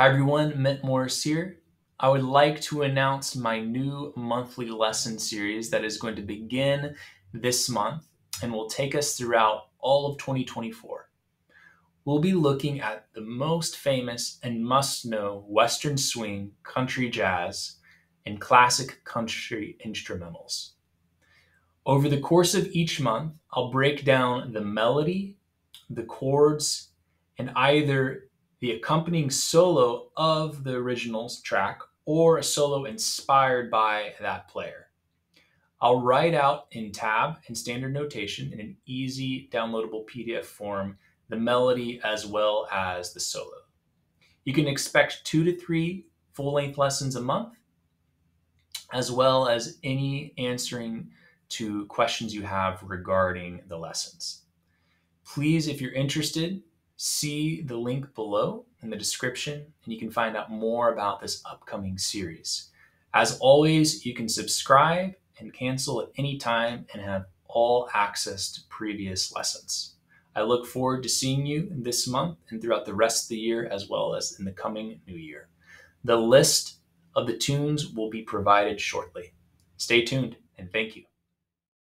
Hi everyone, Ment Morris here. I would like to announce my new monthly lesson series that is going to begin this month and will take us throughout all of 2024. We'll be looking at the most famous and must know Western swing, country jazz, and classic country instrumentals. Over the course of each month, I'll break down the melody, the chords, and either the accompanying solo of the originals track or a solo inspired by that player. I'll write out in tab and standard notation in an easy downloadable PDF form the melody as well as the solo. You can expect two to three full length lessons a month, as well as any answering to questions you have regarding the lessons. Please, if you're interested, see the link below in the description and you can find out more about this upcoming series. As always, you can subscribe and cancel at any time and have all access to previous lessons. I look forward to seeing you this month and throughout the rest of the year, as well as in the coming new year. The list of the tunes will be provided shortly. Stay tuned and thank you.